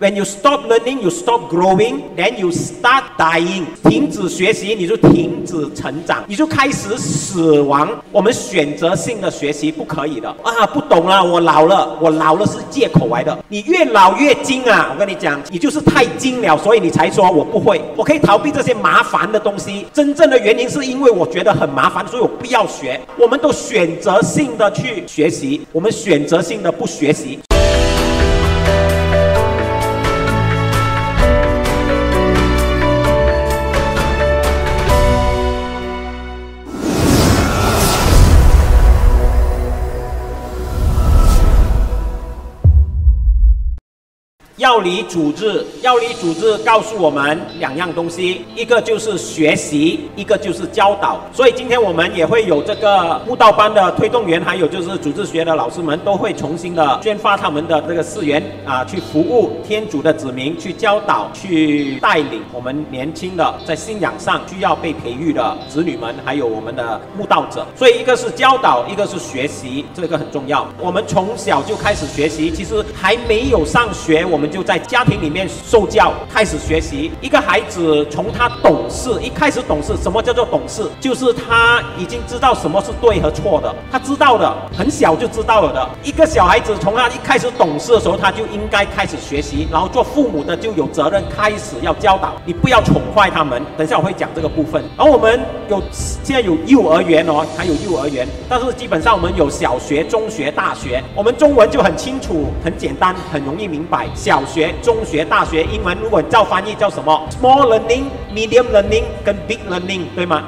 When you stop learning, you stop growing, then you start dying。停止学习，你就停止成长，你就开始死亡。我们选择性的学习不可以的啊！不懂了，我老了，我老了是借口来的。你越老越精啊！我跟你讲，你就是太精了，所以你才说我不会，我可以逃避这些麻烦的东西。真正的原因是因为我觉得很麻烦，所以我不要学。我们都选择性的去学习，我们选择性的不学习。理组织，药理组织告诉我们两样东西，一个就是学习，一个就是教导。所以今天我们也会有这个悟道班的推动员，还有就是组织学的老师们，都会重新的宣发他们的这个誓言啊，去服务天主的子民，去教导，去带领我们年轻的在信仰上需要被培育的子女们，还有我们的悟道者。所以一个是教导，一个是学习，这个很重要。我们从小就开始学习，其实还没有上学，我们。就在在家庭里面受教，开始学习。一个孩子从他懂事，一开始懂事，什么叫做懂事？就是他已经知道什么是对和错的，他知道的，很小就知道了的。一个小孩子从他一开始懂事的时候，他就应该开始学习，然后做父母的就有责任开始要教导。你不要宠坏他们。等下我会讲这个部分。而我们有现在有幼儿园哦，还有幼儿园，但是基本上我们有小学、中学、大学。我们中文就很清楚、很简单、很容易明白。小学、中学、大学，英文如果照翻译叫什么？Small learning, medium learning 跟 big learning，对吗？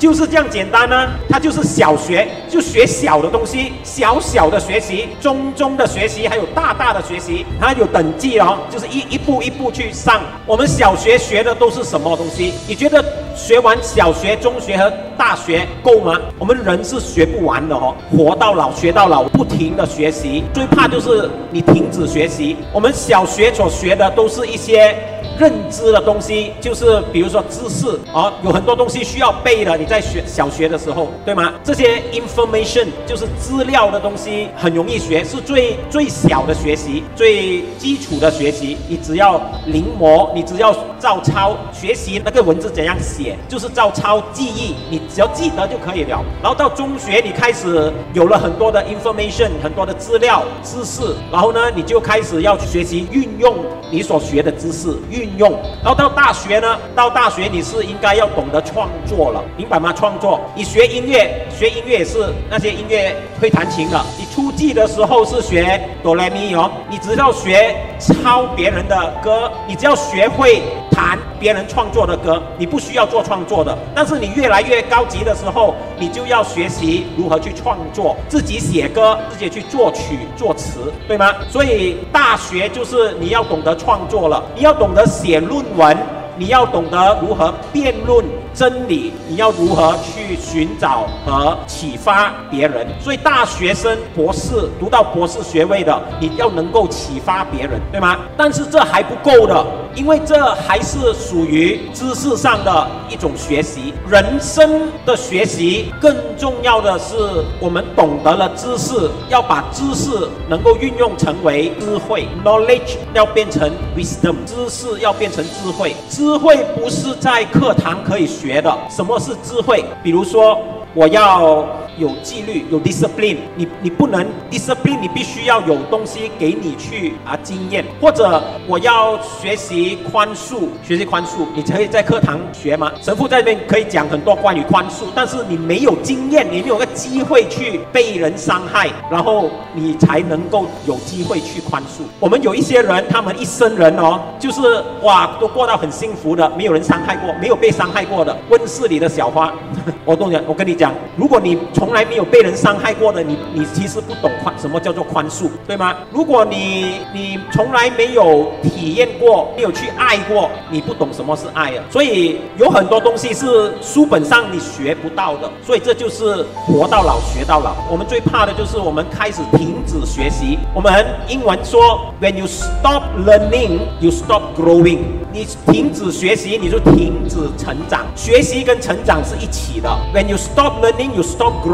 就是这样简单呢。它就是小学，就学小的东西，小小的学习，中中的学习，还有大大的学习，它有等级哦，就是一一步一步去上。我们小学学的都是什么东西？你觉得学完小学、中学和大学够吗？我们人是学不完的哦，活到老学到老，不停的学习。最怕就是你停止学习。我们小学所学的都是一些。认知的东西就是比如说知识哦，有很多东西需要背的。你在学小学的时候，对吗？这些 information 就是资料的东西，很容易学，是最最小的学习，最基础的学习。你只要临摹，你只要照抄学习那个文字怎样写，就是照抄记忆，你只要记得就可以了。然后到中学，你开始有了很多的 information，很多的资料知识，然后呢，你就开始要去学习运用你所学的知识运。用，然后到大学呢？到大学你是应该要懂得创作了，明白吗？创作，你学音乐，学音乐也是那些音乐会弹琴的。初级的时候是学哆来咪哦，你只要学抄别人的歌，你只要学会弹别人创作的歌，你不需要做创作的。但是你越来越高级的时候，你就要学习如何去创作，自己写歌，自己去作曲作词，对吗？所以大学就是你要懂得创作了，你要懂得。写论文，你要懂得如何辩论真理，你要如何去寻找和启发别人。所以，大学生、博士读到博士学位的，你要能够启发别人，对吗？但是这还不够的。因为这还是属于知识上的一种学习，人生的学习更重要的是，我们懂得了知识，要把知识能够运用成为智慧，knowledge 要变成 wisdom，知识要变成智慧。智慧不是在课堂可以学的。什么是智慧？比如说，我要。有纪律，有 discipline，你你不能 discipline，你必须要有东西给你去啊经验，或者我要学习宽恕，学习宽恕，你可以在课堂学吗？神父在那边可以讲很多关于宽恕，但是你没有经验，你没有个机会去被人伤害，然后你才能够有机会去宽恕。我们有一些人，他们一生人哦，就是哇，都过到很幸福的，没有人伤害过，没有被伤害过的温室里的小花。我跟你我跟你讲，如果你从从来没有被人伤害过的你，你其实不懂宽什么叫做宽恕，对吗？如果你你从来没有体验过，没有去爱过，你不懂什么是爱啊。所以有很多东西是书本上你学不到的。所以这就是活到老学到老。我们最怕的就是我们开始停止学习。我们英文说，When you stop learning, you stop growing。你停止学习，你就停止成长。学习跟成长是一起的。When you stop learning, you stop growing.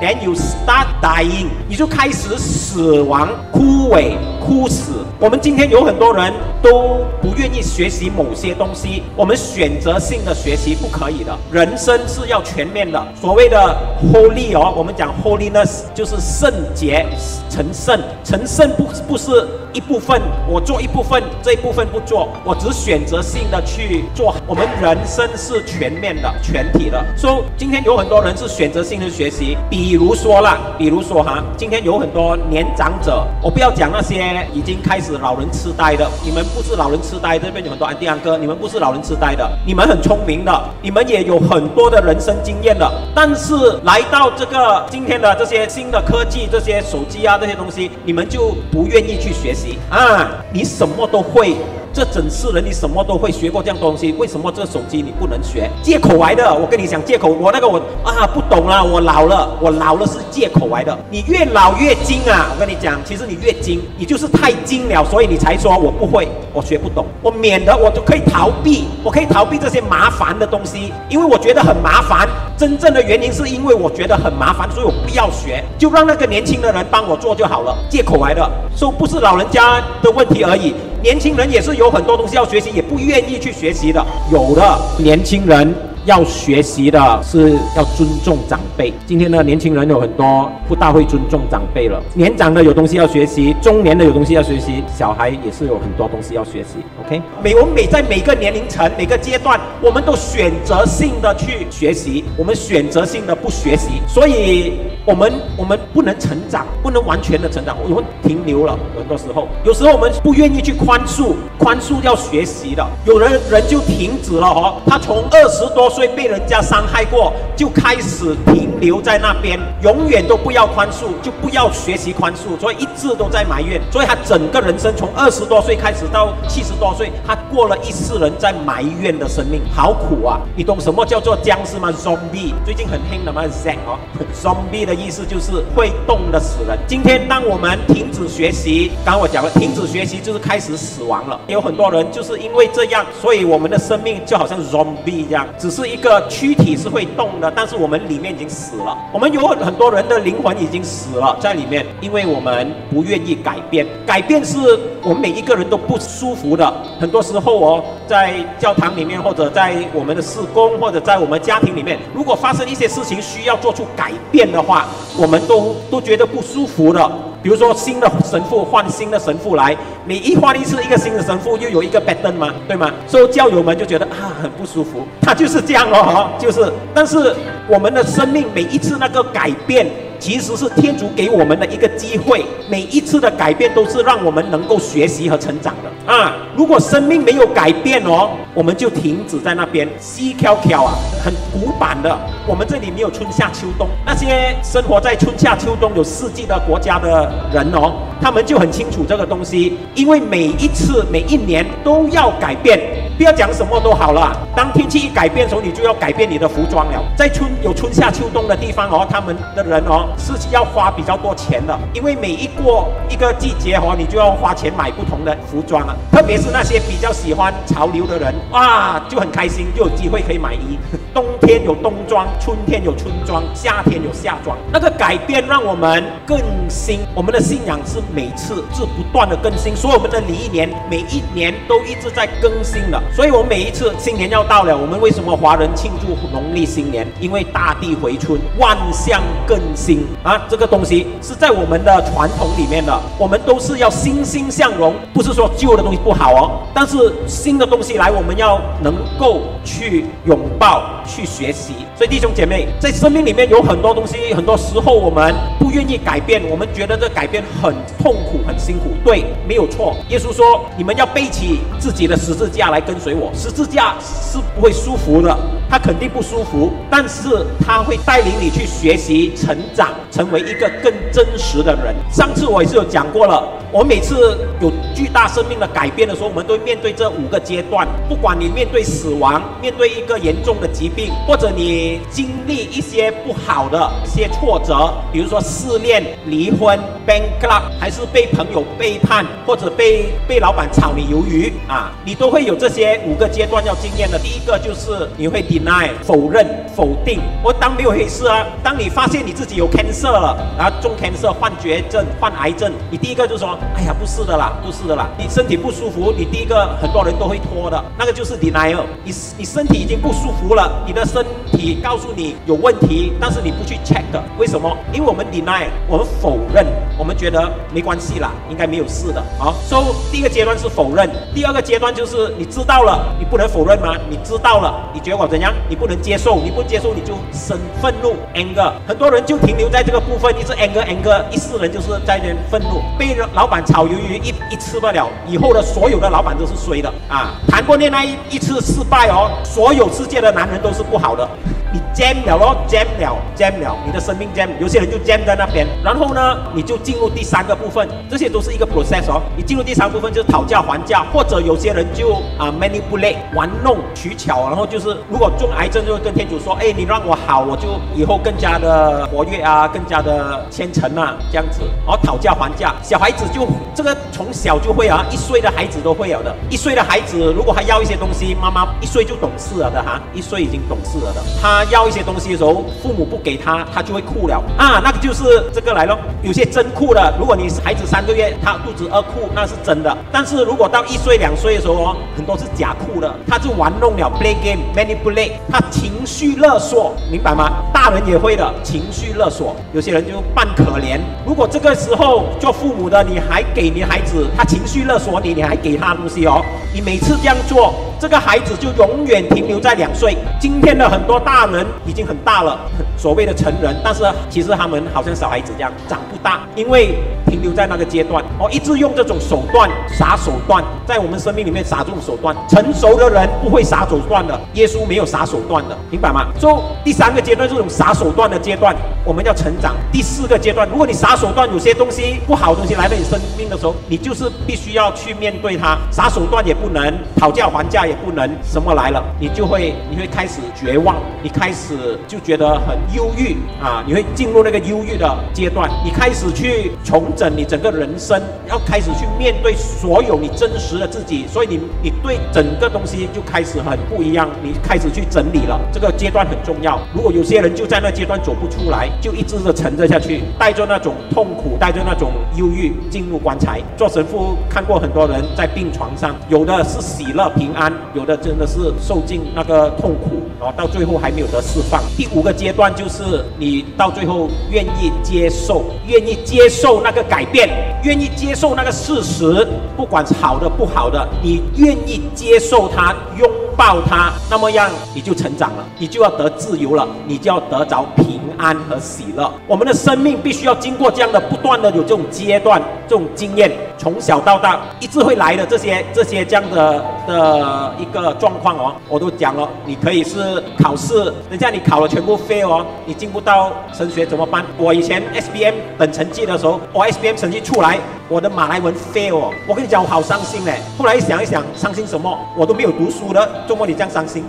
Then you start dying，你就开始死亡、枯萎。 枯死。我们今天有很多人都不愿意学习某些东西，我们选择性的学习不可以的。人生是要全面的。所谓的 holy 哦，我们讲 holiness 就是圣洁、成圣。成圣不不是一部分，我做一部分，这一部分不做，我只选择性的去做。我们人生是全面的、全体的。所以今天有很多人是选择性的学习，比如说啦，比如说哈，今天有很多年长者，我不要讲那些已经开始老人痴呆的，你们不是老人痴呆，这边有很多安迪安哥，你们不是老人痴呆的，你们很聪明的，你们也有很多的人生经验的，但是来到这个今天的这些新的科技，这些手机啊这些东西，你们就不愿意去学习啊，你什么都会。这整世人你什么都会学过这样东西，为什么这手机你不能学？借口来的，我跟你讲借口，我那个我啊不懂了，我老了，我老了是借口来的。你越老越精啊！我跟你讲，其实你越精，你就是太精了，所以你才说我不会，我学不懂，我免得我就可以逃避，我可以逃避这些麻烦的东西，因为我觉得很麻烦。真正的原因是因为我觉得很麻烦，所以我不要学，就让那个年轻的人帮我做就好了。借口来的，说不是老人家的问题而已。年轻人也是有很多东西要学习，也不愿意去学习的。有的年轻人要学习的是要尊重长辈。今天呢年轻人有很多不大会尊重长辈了。年长的有东西要学习，中年的有东西要学习，小孩也是有很多东西要学习。OK，每我们每在每个年龄层、每个阶段，我们都选择性的去学习，我们选择性的不学习，所以。我们我们不能成长，不能完全的成长，我们停留了。很多时候，有时候我们不愿意去宽恕，宽恕要学习的。有人人就停止了哦，他从二十多所以被人家伤害过，就开始停留在那边，永远都不要宽恕，就不要学习宽恕，所以一直都在埋怨。所以他整个人生从二十多岁开始到七十多岁，他过了一世人在埋怨的生命，好苦啊！你懂什么叫做僵尸吗？Zombie，最近很黑的吗？Z 哦，Zombie 的。的意思就是会动的死人。今天当我们停止学习，刚刚我讲了，停止学习就是开始死亡了。有很多人就是因为这样，所以我们的生命就好像 zombie 一样，只是是一个躯体是会动的，但是我们里面已经死了。我们有很多人的灵魂已经死了在里面，因为我们不愿意改变。改变是我们每一个人都不舒服的。很多时候哦，在教堂里面，或者在我们的事工，或者在我们家庭里面，如果发生一些事情需要做出改变的话，我们都都觉得不舒服的，比如说新的神父换新的神父来，你一换一次一个新的神父，又有一个 baden 吗？对吗？所以教友们就觉得啊很不舒服，他就是这样哦，就是，但是我们的生命每一次那个改变。其实是天主给我们的一个机会，每一次的改变都是让我们能够学习和成长的啊！如果生命没有改变哦，我们就停止在那边，西飘飘啊，很古板的。我们这里没有春夏秋冬，那些生活在春夏秋冬有四季的国家的人哦，他们就很清楚这个东西，因为每一次每一年都要改变。不要讲什么都好了，当天气一改变的时候，你就要改变你的服装了。在春有春夏秋冬的地方哦，他们的人哦是要花比较多钱的，因为每一过一个季节哦，你就要花钱买不同的服装啊。特别是那些比较喜欢潮流的人，哇，就很开心，就有机会可以买衣。冬天有冬装，春天有春装，夏天有夏装。那个改变让我们更新，我们的信仰是每次是不断的更新，所以我们的礼年每一年都一直在更新的。所以，我们每一次新年要到了，我们为什么华人庆祝农历新年？因为大地回春，万象更新啊！这个东西是在我们的传统里面的，我们都是要欣欣向荣，不是说旧的东西不好哦。但是新的东西来，我们要能够去拥抱、去学习。所以，弟兄姐妹，在生命里面有很多东西，很多时候我们不愿意改变，我们觉得这改变很痛苦、很辛苦。对，没有错。耶稣说：“你们要背起自己的十字架来跟。”随我，十字架是不会舒服的，他肯定不舒服，但是他会带领你去学习、成长，成为一个更真实的人。上次我也是有讲过了，我每次有巨大生命的改变的时候，我们都会面对这五个阶段。不管你面对死亡，面对一个严重的疾病，或者你经历一些不好的一些挫折，比如说失恋、离婚、bankrupt，还是被朋友背叛，或者被被老板炒你鱿鱼啊，你都会有这些。五个阶段要经验的，第一个就是你会 deny 否认否定。我当没有回事啊。当你发现你自己有 cancer 色了，然后中 cancer 患绝症、患癌症，你第一个就说哎呀，不是的啦，不是的啦，你身体不舒服，你第一个很多人都会拖的，那个就是 denial。你你身体已经不舒服了，你的身体告诉你有问题，但是你不去 check 的，为什么？因为我们 deny，我们否认，我们觉得没关系啦，应该没有事的。好，所以第一个阶段是否认，第二个阶段就是你知道了，你不能否认吗？你知道了，你结果怎样？你不能接受，你不接受你就生愤怒 anger。很多人就停留在这这个部分，一直 anger anger，一世人就是在那愤怒，被老板炒鱿鱼一一吃不了，以后的所有的老板都是衰的啊！谈过恋爱一次失败哦，所有世界的男人都是不好的。你 jam 了咯，jam 了，jam 了，你的生命 jam，有些人就 jam 在那边，然后呢，你就进入第三个部分，这些都是一个 process 哦。你进入第三部分就是讨价还价，或者有些人就啊 manipulate 玩弄取巧，然后就是如果中癌症就会跟天主说，哎，你让我好，我就以后更加的活跃啊，更加的虔诚啊，这样子，然后讨价还价。小孩子就这个从小就会啊，一岁的孩子都会有的，一岁的孩子如果还要一些东西，妈妈一岁就懂事了的哈，一岁已经懂事了的，他。要一些东西的时候，父母不给他，他就会哭了啊！那个就是这个来了。有些真哭的，如果你孩子三个月，他肚子饿哭，那是真的。但是如果到一岁两岁的时候哦，很多是假哭的，他就玩弄了，play game，manipulate，他情绪勒索，明白吗？大人也会的，情绪勒索。有些人就扮可怜。如果这个时候做父母的，你还给你孩子，他情绪勒索你，你还给他东西哦，你每次这样做。这个孩子就永远停留在两岁。今天的很多大人已经很大了，所谓的成人，但是其实他们好像小孩子这样长不大，因为停留在那个阶段。哦，一直用这种手段耍手段，在我们生命里面耍这种手段。成熟的人不会耍手段的，耶稣没有耍手段的，明白吗？就第三个阶段这种耍手段的阶段，我们要成长。第四个阶段，如果你耍手段，有些东西不好的东西来到你生命的时候，你就是必须要去面对它。耍手段也不能，讨价还价。也不能什么来了，你就会你会开始绝望，你开始就觉得很忧郁啊，你会进入那个忧郁的阶段，你开始去重整你整个人生，要开始去面对所有你真实的自己，所以你你对整个东西就开始很不一样，你开始去整理了，这个阶段很重要。如果有些人就在那阶段走不出来，就一直的沉着下去，带着那种痛苦，带着那种忧郁进入棺材。做神父看过很多人在病床上，有的是喜乐平安。有的真的是受尽那个痛苦，然后到最后还没有得释放。第五个阶段就是你到最后愿意接受，愿意接受那个改变，愿意接受那个事实，不管是好的不好的，你愿意接受它，拥抱它，那么样你就成长了，你就要得自由了，你就要得着平安和喜乐。我们的生命必须要经过这样的不断的有这种阶段，这种经验，从小到大一直会来的这些这些这样的的。一个状况哦，我都讲了，你可以是考试，人家你考了全部 fail 哦，你进不到升学怎么办？我以前 S B M 等成绩的时候，我 S B M 成绩出来，我的马来文 fail 哦，我跟你讲，我好伤心嘞。后来一想一想，伤心什么？我都没有读书的，周末你这样伤心，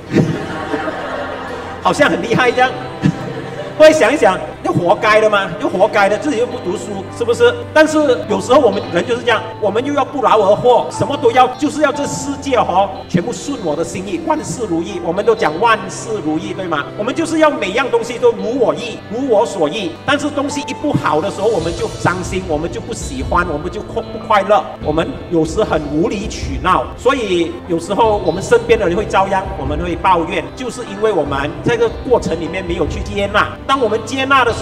好像很厉害这样。后来想一想。活该的吗？就活该的，自己又不读书，是不是？但是有时候我们人就是这样，我们又要不劳而获，什么都要，就是要这世界哈全部顺我的心意，万事如意。我们都讲万事如意，对吗？我们就是要每样东西都如我意，如我所意。但是东西一不好的时候，我们就伤心，我们就不喜欢，我们就快不快乐。我们有时很无理取闹，所以有时候我们身边的人会遭殃，我们会抱怨，就是因为我们这个过程里面没有去接纳。当我们接纳的。时候，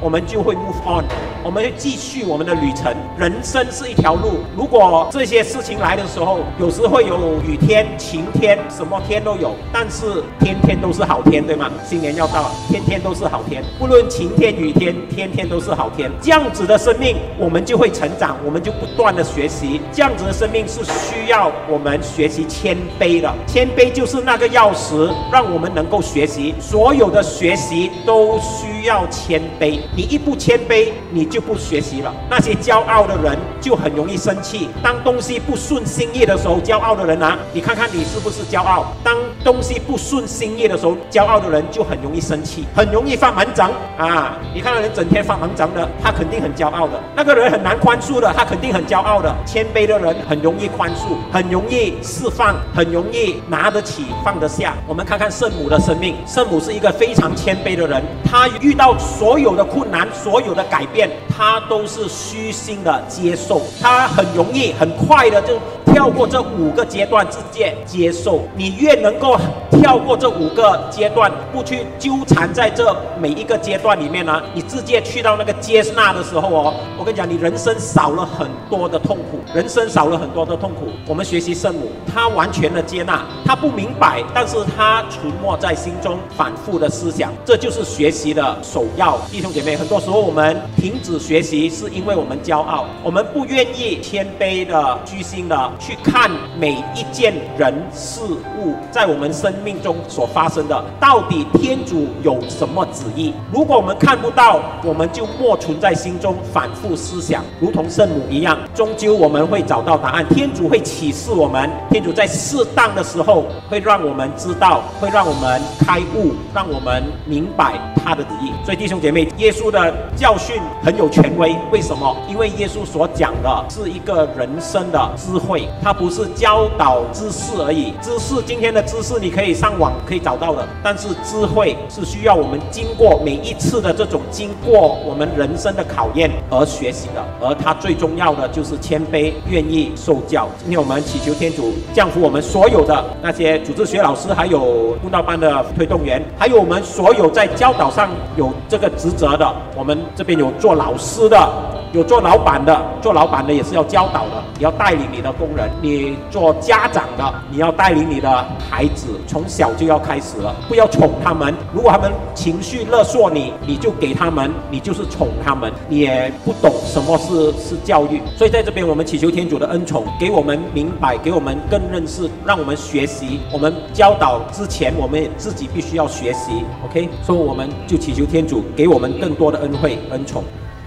我们就会 move on，我们会继续我们的旅程。人生是一条路，如果这些事情来的时候，有时会有雨天、晴天，什么天都有，但是天天都是好天，对吗？新年要到了，天天都是好天，不论晴天雨天，天天都是好天。这样子的生命，我们就会成长，我们就不断的学习。这样子的生命是需要我们学习谦卑的，谦卑就是那个钥匙，让我们能够学习。所有的学习都需要。谦谦卑，你一不谦卑，你就不学习了。那些骄傲的人就很容易生气。当东西不顺心意的时候，骄傲的人啊，你看看你是不是骄傲？当东西不顺心意的时候，骄傲的人就很容易生气，很容易发蛮长啊！你看到人整天发蛮长的，他肯定很骄傲的。那个人很难宽恕的，他肯定很骄傲的。谦卑的人很容易宽恕，很容易释放，很容易拿得起放得下。我们看看圣母的生命，圣母是一个非常谦卑的人，她遇到所所有的困难，所有的改变，他都是虚心的接受，他很容易很快的就。跳过这五个阶段，直接接受。你越能够跳过这五个阶段，不去纠缠在这每一个阶段里面呢，你直接去到那个接纳的时候哦，我跟你讲，你人生少了很多的痛苦，人生少了很多的痛苦。我们学习圣母，她完全的接纳，她不明白，但是她存没在心中，反复的思想，这就是学习的首要。弟兄姐妹，很多时候我们停止学习，是因为我们骄傲，我们不愿意谦卑的、居心的。去看每一件人事物在我们生命中所发生的，到底天主有什么旨意？如果我们看不到，我们就默存在心中，反复思想，如同圣母一样，终究我们会找到答案。天主会启示我们，天主在适当的时候会让我们知道，会让我们开悟，让我们明白他的旨意。所以弟兄姐妹，耶稣的教训很有权威，为什么？因为耶稣所讲的是一个人生的智慧。它不是教导知识而已，知识今天的知识你可以上网可以找到的，但是智慧是需要我们经过每一次的这种经过我们人生的考验而学习的，而它最重要的就是谦卑，愿意受教。今天我们祈求天主降福我们所有的那些组织学老师，还有布道班的推动员，还有我们所有在教导上有这个职责的，我们这边有做老师的。有做老板的，做老板的也是要教导的，也要带领你的工人；你做家长的，你要带领你的孩子，从小就要开始了，不要宠他们。如果他们情绪勒索你，你就给他们，你就是宠他们，你也不懂什么是是教育。所以在这边，我们祈求天主的恩宠，给我们明白，给我们更认识，让我们学习。我们教导之前，我们自己必须要学习。OK，所以我们就祈求天主给我们更多的恩惠恩宠。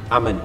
阿门。